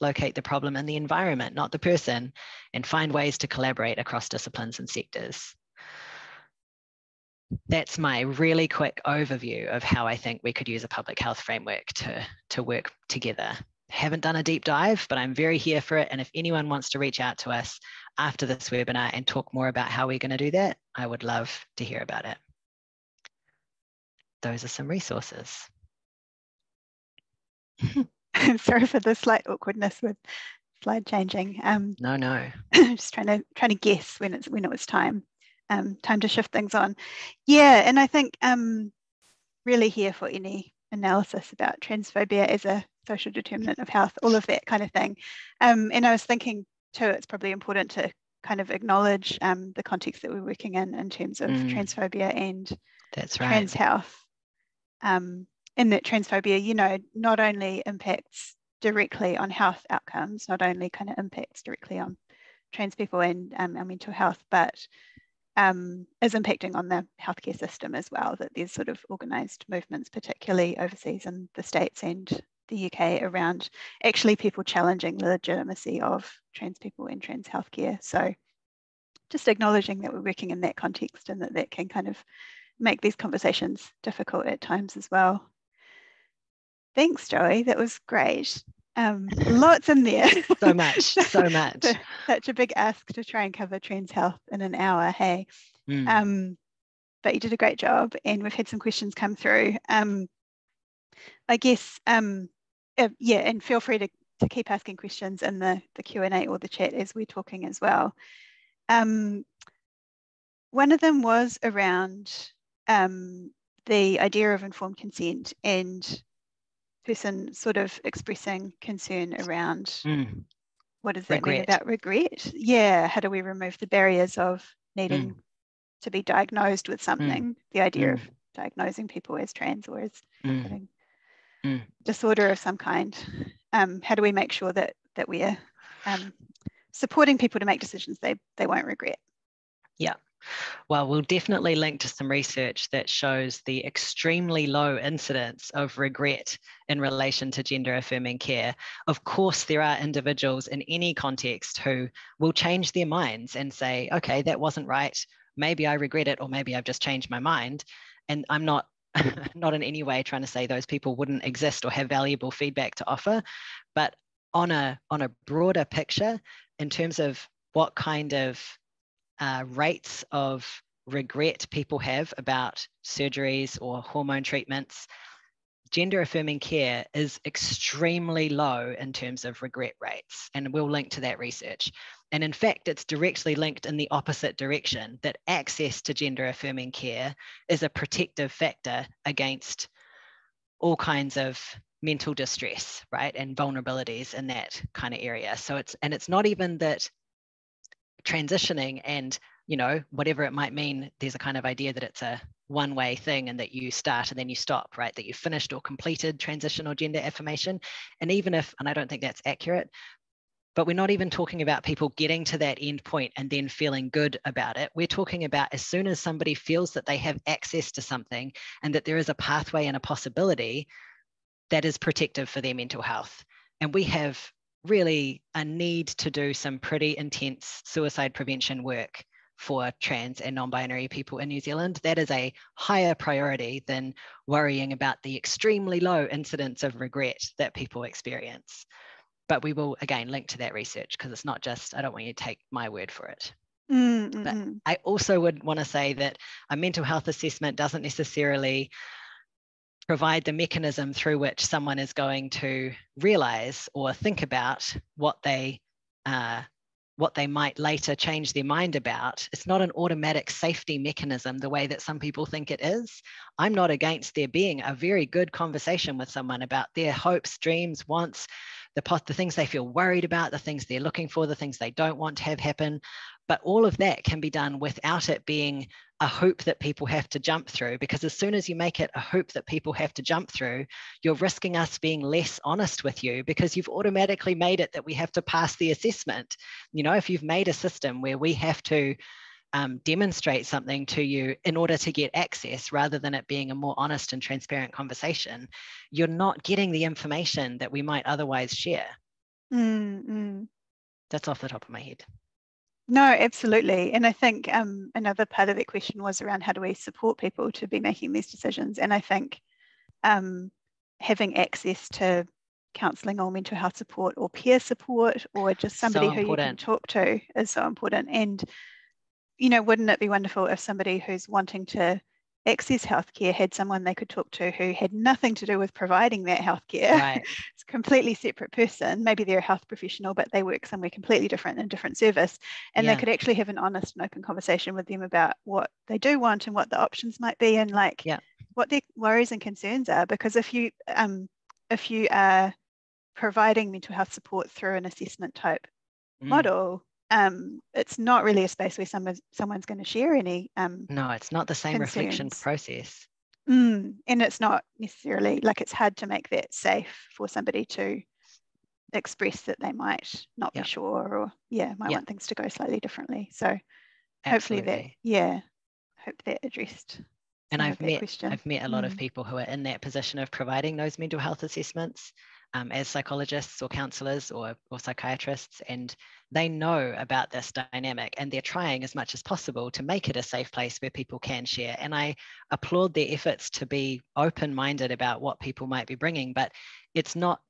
Locate the problem in the environment, not the person, and find ways to collaborate across disciplines and sectors. That's my really quick overview of how I think we could use a public health framework to, to work together haven't done a deep dive, but I'm very here for it. And if anyone wants to reach out to us after this webinar and talk more about how we're going to do that, I would love to hear about it. Those are some resources. Sorry for the slight awkwardness with slide changing. Um, no, no. just trying to trying to guess when it's when it was time, um, time to shift things on. Yeah, and I think um, really here for any analysis about transphobia as a social determinant of health, all of that kind of thing. Um, and I was thinking too, it's probably important to kind of acknowledge um, the context that we're working in in terms of mm. transphobia and That's right. trans health. Um, in that transphobia, you know, not only impacts directly on health outcomes, not only kind of impacts directly on trans people and um, our mental health, but um, is impacting on the healthcare system as well. That there's sort of organised movements, particularly overseas in the States and the UK around actually people challenging the legitimacy of trans people in trans healthcare. So just acknowledging that we're working in that context and that that can kind of make these conversations difficult at times as well. Thanks, Joey. That was great. Um, lots in there. so much, so much. Such a big ask to try and cover trans health in an hour. Hey, mm. um, but you did a great job, and we've had some questions come through. Um, I guess um, uh, yeah, and feel free to, to keep asking questions in the, the Q&A or the chat as we're talking as well. Um, one of them was around um, the idea of informed consent and person sort of expressing concern around mm. what does that regret. mean about regret? Yeah, how do we remove the barriers of needing mm. to be diagnosed with something? Mm. The idea of diagnosing people as trans or as having mm. disorder of some kind. Um, how do we make sure that that we are um, supporting people to make decisions they they won't regret? Yeah. Well, we'll definitely link to some research that shows the extremely low incidence of regret in relation to gender affirming care. Of course, there are individuals in any context who will change their minds and say, okay, that wasn't right. Maybe I regret it, or maybe I've just changed my mind. And I'm not not in any way trying to say those people wouldn't exist or have valuable feedback to offer, but on a on a broader picture, in terms of what kind of uh, rates of regret people have about surgeries or hormone treatments, gender affirming care is extremely low in terms of regret rates. And we'll link to that research. And in fact, it's directly linked in the opposite direction that access to gender affirming care is a protective factor against all kinds of mental distress, right? And vulnerabilities in that kind of area. So it's, and it's not even that transitioning and you know whatever it might mean there's a kind of idea that it's a one way thing and that you start and then you stop right that you finished or completed transition or gender affirmation and even if and i don't think that's accurate but we're not even talking about people getting to that end point and then feeling good about it. We're talking about as soon as somebody feels that they have access to something and that there is a pathway and a possibility that is protective for their mental health. And we have really a need to do some pretty intense suicide prevention work for trans and non-binary people in New Zealand. That is a higher priority than worrying about the extremely low incidence of regret that people experience but we will again link to that research because it's not just i don't want you to take my word for it mm-hmm. but i also would want to say that a mental health assessment doesn't necessarily provide the mechanism through which someone is going to realize or think about what they uh, what they might later change their mind about. It's not an automatic safety mechanism the way that some people think it is. I'm not against there being a very good conversation with someone about their hopes, dreams, wants, the, the things they feel worried about, the things they're looking for, the things they don't want to have happen. But all of that can be done without it being a hoop that people have to jump through. Because as soon as you make it a hoop that people have to jump through, you're risking us being less honest with you because you've automatically made it that we have to pass the assessment. You know, if you've made a system where we have to um, demonstrate something to you in order to get access rather than it being a more honest and transparent conversation, you're not getting the information that we might otherwise share. Mm-hmm. That's off the top of my head. No, absolutely. And I think um, another part of that question was around how do we support people to be making these decisions? And I think um, having access to counselling or mental health support or peer support or just somebody so who you can talk to is so important. And you know, wouldn't it be wonderful if somebody who's wanting to access healthcare had someone they could talk to who had nothing to do with providing that healthcare. Right. it's a completely separate person. Maybe they're a health professional, but they work somewhere completely different in a different service. And yeah. they could actually have an honest and open conversation with them about what they do want and what the options might be and like yeah. what their worries and concerns are. Because if you um if you are providing mental health support through an assessment type mm. model, um, it's not really a space where someone's, someone's going to share any. Um, no, it's not the same concerns. reflection process. Mm, and it's not necessarily like it's hard to make that safe for somebody to express that they might not yep. be sure or yeah might yep. want things to go slightly differently so Absolutely. hopefully that yeah hope that addressed and I've met question. I've met a lot mm. of people who are in that position of providing those mental health assessments um, as psychologists or counselors or, or psychiatrists, and they know about this dynamic and they're trying as much as possible to make it a safe place where people can share. And I applaud their efforts to be open minded about what people might be bringing, but it's not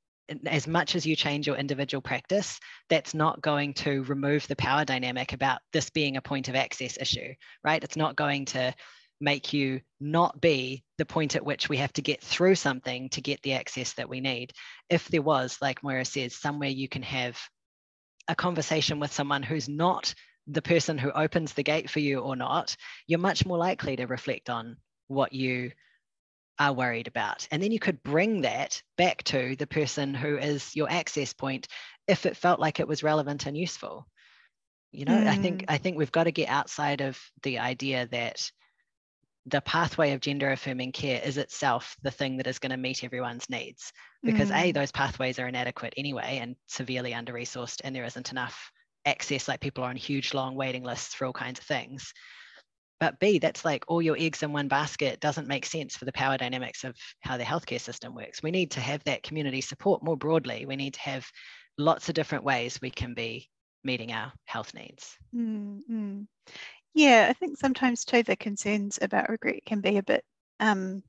as much as you change your individual practice, that's not going to remove the power dynamic about this being a point of access issue, right? It's not going to make you not be the point at which we have to get through something to get the access that we need. If there was, like Moira says, somewhere you can have a conversation with someone who's not the person who opens the gate for you or not, you're much more likely to reflect on what you are worried about. And then you could bring that back to the person who is your access point if it felt like it was relevant and useful. You know, mm. I think. I think we've got to get outside of the idea that the pathway of gender affirming care is itself the thing that is going to meet everyone's needs. Because mm. a those pathways are inadequate anyway and severely under resourced and there isn't enough access like people are on huge long waiting lists for all kinds of things. But b that's like all your eggs in one basket doesn't make sense for the power dynamics of how the healthcare system works. We need to have that community support more broadly. We need to have lots of different ways we can be meeting our health needs. Mm-hmm. Yeah, I think sometimes too the concerns about regret can be a bit um,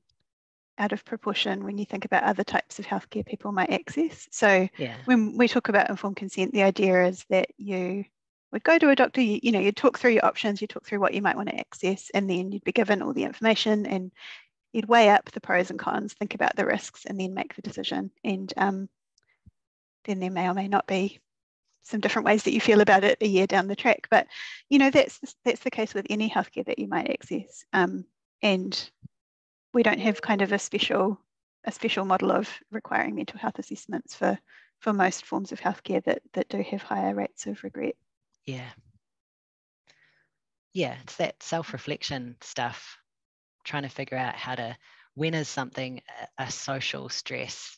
out of proportion when you think about other types of healthcare people might access. So yeah. when we talk about informed consent, the idea is that you would go to a doctor, you, you know, you'd talk through your options, you talk through what you might want to access, and then you'd be given all the information and you'd weigh up the pros and cons, think about the risks, and then make the decision. And um, then there may or may not be some different ways that you feel about it a year down the track. But you know that's that's the case with any healthcare that you might access. Um, and we don't have kind of a special a special model of requiring mental health assessments for for most forms of healthcare that that do have higher rates of regret. Yeah. yeah, it's that self-reflection stuff, trying to figure out how to when is something a, a social stress?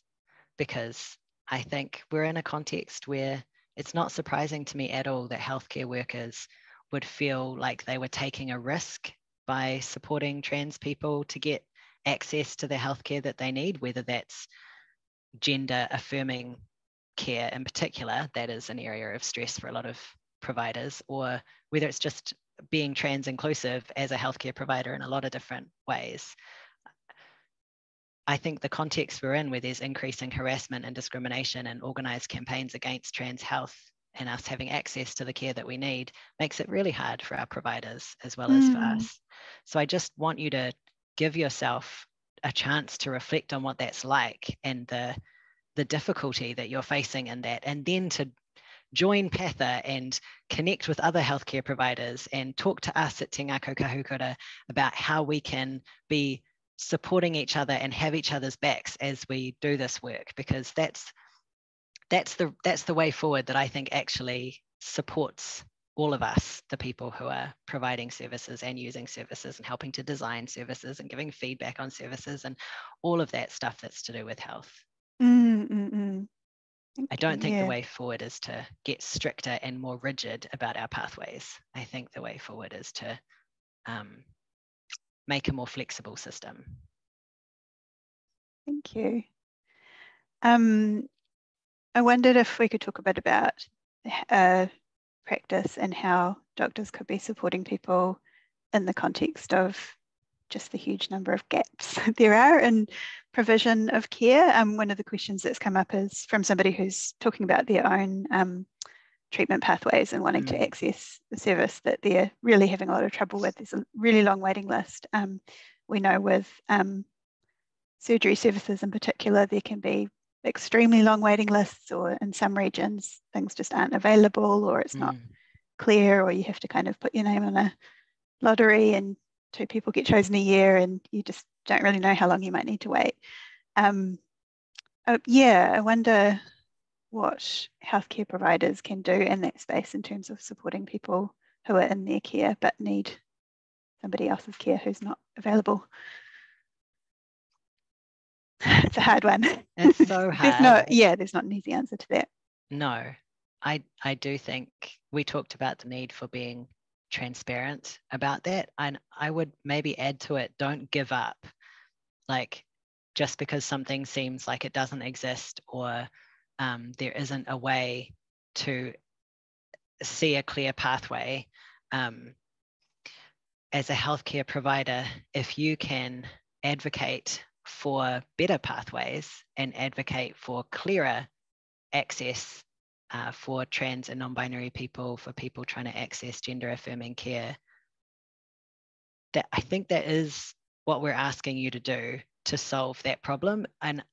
Because I think we're in a context where it's not surprising to me at all that healthcare workers would feel like they were taking a risk by supporting trans people to get access to the healthcare that they need, whether that's gender affirming care in particular, that is an area of stress for a lot of providers, or whether it's just being trans inclusive as a healthcare provider in a lot of different ways. I think the context we're in, where there's increasing harassment and discrimination and organized campaigns against trans health and us having access to the care that we need, makes it really hard for our providers as well mm. as for mm. us. So I just want you to give yourself a chance to reflect on what that's like and the the difficulty that you're facing in that and then to join PATHA and connect with other healthcare providers and talk to us at Te Ngākau Kahukura about how we can be supporting each other and have each other's backs as we do this work because that's that's the that's the way forward that I think actually supports all of us, the people who are providing services and using services and helping to design services and giving feedback on services and all of that stuff that's to do with health. Mm, mm, mm. I don't think yeah. the way forward is to get stricter and more rigid about our pathways. I think the way forward is to um, make a more flexible system. Thank you. Um, I wondered if we could talk a bit about uh, practice and how doctors could be supporting people in the context of just the huge number of gaps there are in provision of care. Um, one of the questions that's come up is from somebody who's talking about their own um, treatment pathways and wanting mm. to access the service that they're really having a lot of trouble with. There's a really long waiting list. Um, we know with um, surgery services in particular, there can be extremely long waiting lists or in some regions things just aren't available or it's mm. not clear or you have to kind of put your name on a lottery and two people get chosen a year and you just don't really know how long you might need to wait. Um, uh, yeah, I wonder what healthcare providers can do in that space in terms of supporting people who are in their care but need somebody else's care who's not available. it's a hard one. It's so hard. there's no, yeah, there's not an easy answer to that. No, I I do think we talked about the need for being transparent about that, and I would maybe add to it: don't give up. Like just because something seems like it doesn't exist or um, there isn't a way to see a clear pathway. Um, as a healthcare provider, if you can advocate for better pathways and advocate for clearer access uh, for trans and non-binary people, for people trying to access gender affirming care. That I think that is what we're asking you to do to solve that problem. And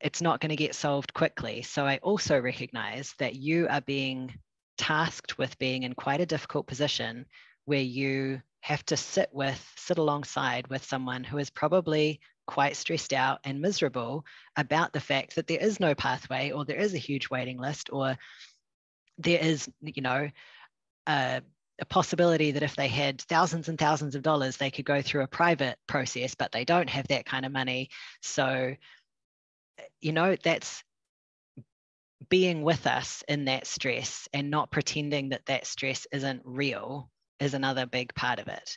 it's not going to get solved quickly. So I also recognize that you are being tasked with being in quite a difficult position where you have to sit with, sit alongside with someone who is probably quite stressed out and miserable about the fact that there is no pathway or there is a huge waiting list or there is, you know, a, a possibility that if they had thousands and thousands of dollars, they could go through a private process, but they don't have that kind of money. So, you know, that's being with us in that stress and not pretending that that stress isn't real is another big part of it.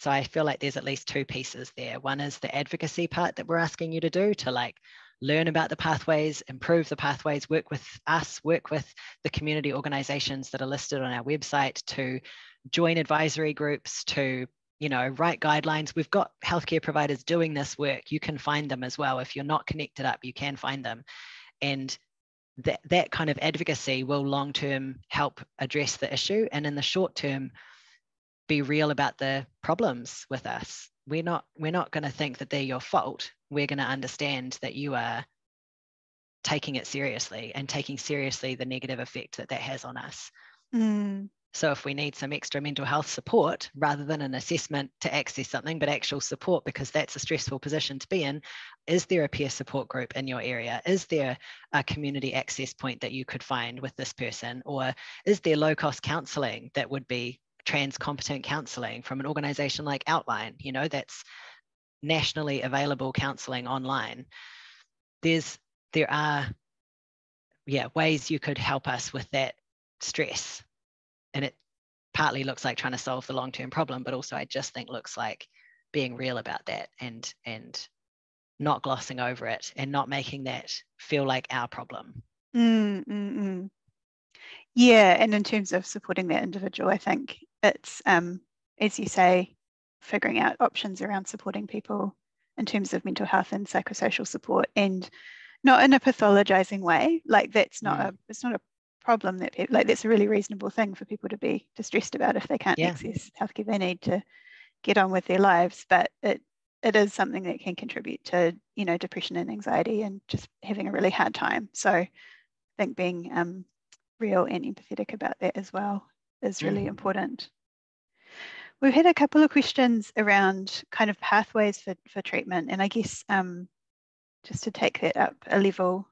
So I feel like there's at least two pieces there. One is the advocacy part that we're asking you to do to like learn about the pathways, improve the pathways, work with us, work with the community organizations that are listed on our website to join advisory groups, to you know, write guidelines. We've got healthcare providers doing this work. You can find them as well. If you're not connected up, you can find them. And that, that kind of advocacy will long term help address the issue. And in the short term, be real about the problems with us. We're not we're not going to think that they're your fault. We're going to understand that you are taking it seriously and taking seriously the negative effect that that has on us. Mm. So if we need some extra mental health support rather than an assessment to access something, but actual support because that's a stressful position to be in, is there a peer support group in your area? Is there a community access point that you could find with this person? Or is there low cost counseling that would be trans competent counseling from an organization like Outline? You know, that's nationally available counseling online. There's there are yeah ways you could help us with that stress and it partly looks like trying to solve the long-term problem but also i just think looks like being real about that and and not glossing over it and not making that feel like our problem mm, mm, mm. yeah and in terms of supporting that individual i think it's um, as you say figuring out options around supporting people in terms of mental health and psychosocial support and not in a pathologizing way like that's not mm. a it's not a problem that people like that's a really reasonable thing for people to be distressed about if they can't yeah. access healthcare they need to get on with their lives but it it is something that can contribute to you know depression and anxiety and just having a really hard time so i think being um, real and empathetic about that as well is really mm. important we've had a couple of questions around kind of pathways for, for treatment and i guess um, just to take that up a level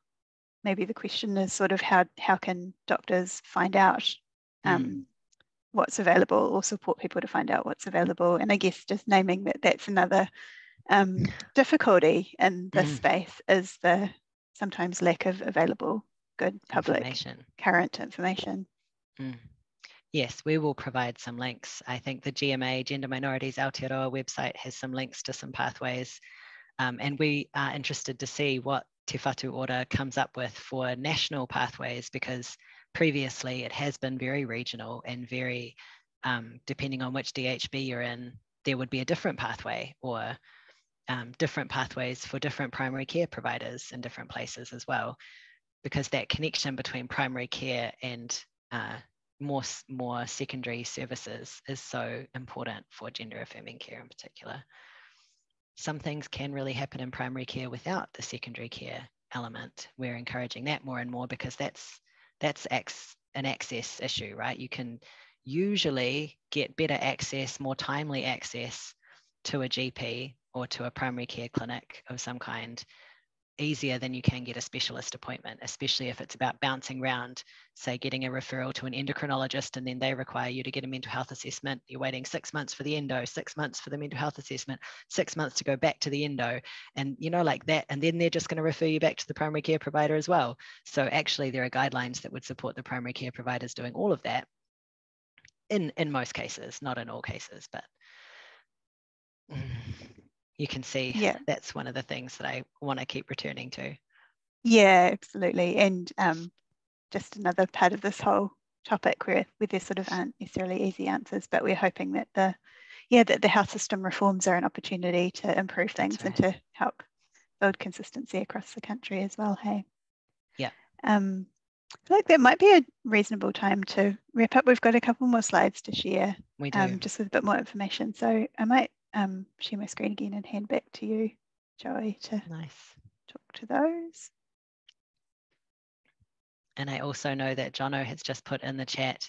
maybe the question is sort of how how can doctors find out um, mm. what's available or support people to find out what's available and i guess just naming that that's another um, difficulty in this mm. space is the sometimes lack of available good public information. current information mm. Yes, we will provide some links. I think the GMA, Gender Minorities Aotearoa website has some links to some pathways. Um, and we are interested to see what Te Whatu Ora comes up with for national pathways because previously it has been very regional and very, um, depending on which DHB you're in, there would be a different pathway or um, different pathways for different primary care providers in different places as well, because that connection between primary care and uh, more, more secondary services is so important for gender affirming care in particular some things can really happen in primary care without the secondary care element. We're encouraging that more and more because that's that's an access issue, right? You can usually get better access, more timely access to a GP or to a primary care clinic of some kind easier than you can get a specialist appointment, especially if it's about bouncing around, say getting a referral to an endocrinologist and then they require you to get a mental health assessment. You're waiting six months for the endo, six months for the mental health assessment, six months to go back to the endo, and you know, like that. And then they're just going to refer you back to the primary care provider as well. So actually, there are guidelines that would support the primary care providers doing all of that in, in most cases, not in all cases, but. Mm you can see yeah. that's one of the things that I want to keep returning to. Yeah, absolutely. And um, just another part of this whole topic where, where there sort of aren't necessarily easy answers, but we're hoping that the yeah, that the health system reforms are an opportunity to improve things right. and to help build consistency across the country as well. Hey. Yeah. Um, I feel like that might be a reasonable time to wrap up. We've got a couple more slides to share. We do. Um, just with a bit more information. So I might um, share my screen again and hand back to you, Joey, to nice. talk to those. And I also know that Jono has just put in the chat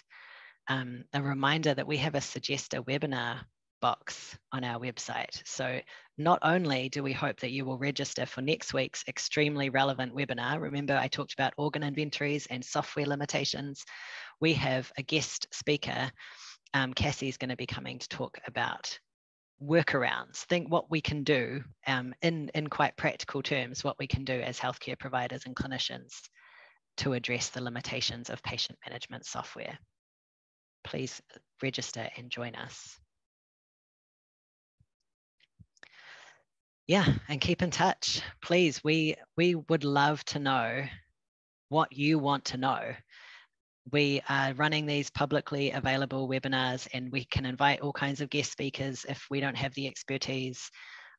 um, a reminder that we have a suggest a webinar box on our website. So not only do we hope that you will register for next week's extremely relevant webinar, remember I talked about organ inventories and software limitations, we have a guest speaker, um, Cassie is going to be coming to talk about workarounds, think what we can do um, in, in quite practical terms, what we can do as healthcare providers and clinicians to address the limitations of patient management software. Please register and join us. Yeah, and keep in touch. Please, we, we would love to know what you want to know we are running these publicly available webinars and we can invite all kinds of guest speakers if we don't have the expertise.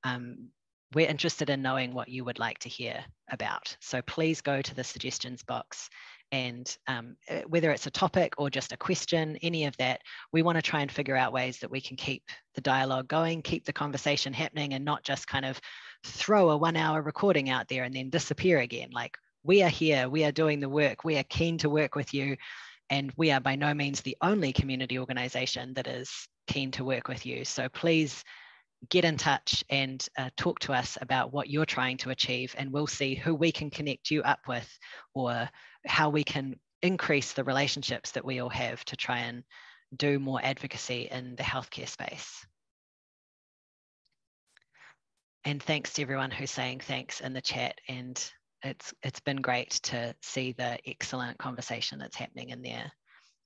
Um, we're interested in knowing what you would like to hear about. So please go to the suggestions box and um, eh, whether it's a topic or just a question, any of that, we want to try and figure out ways that we can keep the dialogue going, keep the conversation happening and not just kind of throw a one hour recording out there and then disappear again. Like we are here, we are doing the work, we are keen to work with you. And we are by no means the only community organisation that is keen to work with you. So please get in touch and uh, talk to us about what you're trying to achieve, and we'll see who we can connect you up with or how we can increase the relationships that we all have to try and do more advocacy in the healthcare space. And thanks to everyone who's saying thanks in the chat. And it's it's been great to see the excellent conversation that's happening in there.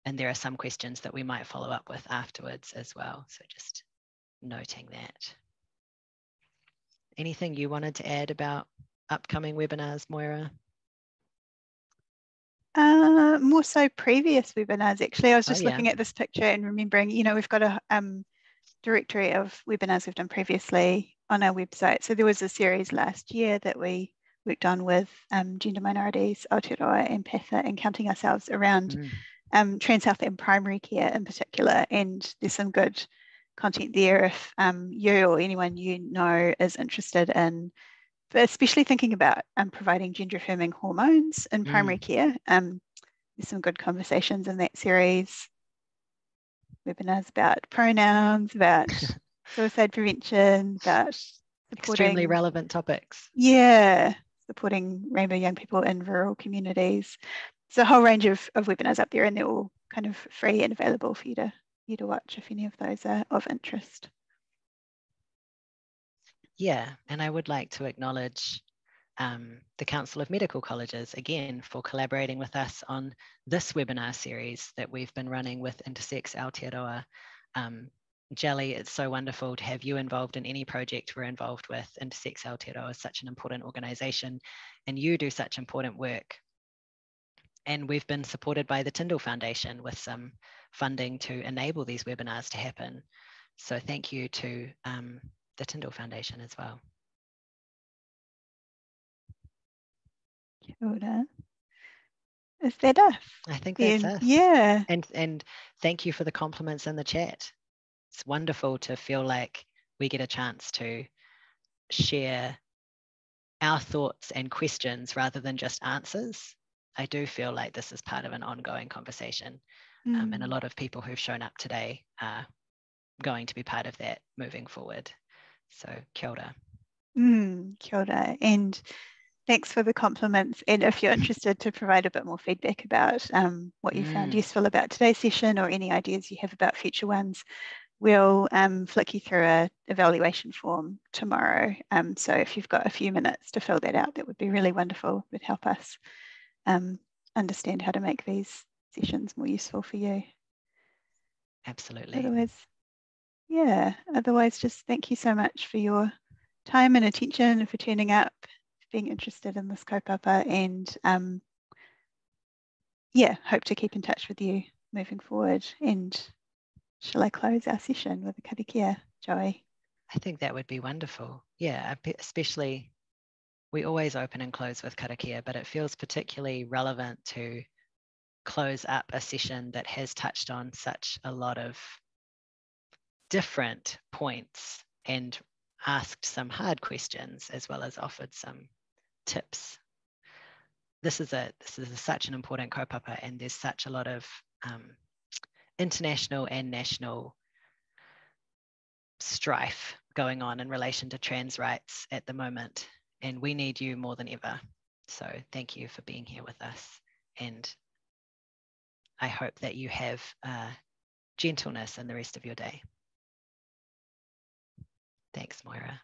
And there are some questions that we might follow up with afterwards as well. So just noting that. Anything you wanted to add about upcoming webinars, Moira? Uh, more so previous webinars, actually. I was oh, just oh, yeah. looking at this picture and remembering, you know, we've got a um, directory of webinars we've done previously on our website. So there was a series last year that we worked on with um, gender minorities, Aotearoa and PATHA and counting ourselves around mm. um, Trans Health and primary care in particular. And there's some good content there if um, you or anyone you know is interested in, especially thinking about um, providing gender affirming hormones in mm. primary care. Um, there's some good conversations in that series. Webinars about pronouns, about suicide prevention, about extremely relevant topics. Yeah, supporting rainbow young people in rural communities. So a whole range of, of webinars up there and they're all kind of free and available for you to you to watch if any of those are of interest. Yeah, and I would like to acknowledge um, the Council of Medical Colleges again for collaborating with us on this webinar series that we've been running with Intersex Aotearoa. Um, Jelly, it's so wonderful to have you involved in any project we're involved with. Intersex Aotearoa is such an important organisation and you do such important work. And we've been supported by the Tindall Foundation with some funding to enable these webinars to happen. So thank you to um, the Tindall Foundation as well. Kia ora. Is that us? I think that's us. Yeah. And and thank you for the compliments in the chat. It's wonderful to feel like we get a chance to share our thoughts and questions rather than just answers. I do feel like this is part of an ongoing conversation. Mm. Um, and a mm. lot of people who've shown up today are going to be part of that moving forward. So, kia ora. Mm, kia ora. And thanks for the compliments. And if you're interested to provide a bit more feedback about um, what you mm. found useful about today's session or any ideas you have about future ones, we'll um, flick you through a evaluation form tomorrow. Um, so if you've got a few minutes to fill that out, that would be really wonderful. It would help us um, understand how to make these sessions more useful for you. Absolutely. Otherwise, yeah, otherwise just thank you so much for your time and attention and for turning up, being interested in this kaupapa and um, yeah, hope to keep in touch with you moving forward. And shall I close our session with a karakia, Joey? I think that would be wonderful. Yeah, especially we always open and close with karakia, but it feels particularly relevant to close up a session that has touched on such a lot of different points and asked some hard questions as well as offered some tips. This is a this is a, such an important kaupapa and there's such a lot of um, international and national strife going on in relation to trans rights at the moment and we need you more than ever. So thank you for being here with us and I hope that you have uh, gentleness in the rest of your day. Thanks, Moira.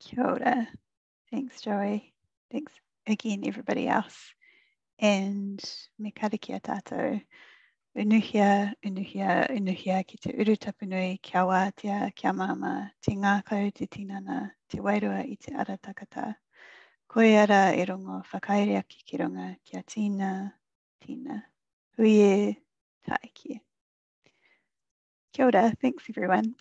Kia ora. Thanks, Joey. Thanks again, everybody else. And me karakia. Unuhia, unuhia, unuhia ki te urutapunui kia wātia, kia māma, te ngākau, te tinana, te wairua i te ara takata. Koe ara e rongo whakaere aki ki runga kia tina, tina. e, taiki. Kia ora. Thanks, everyone.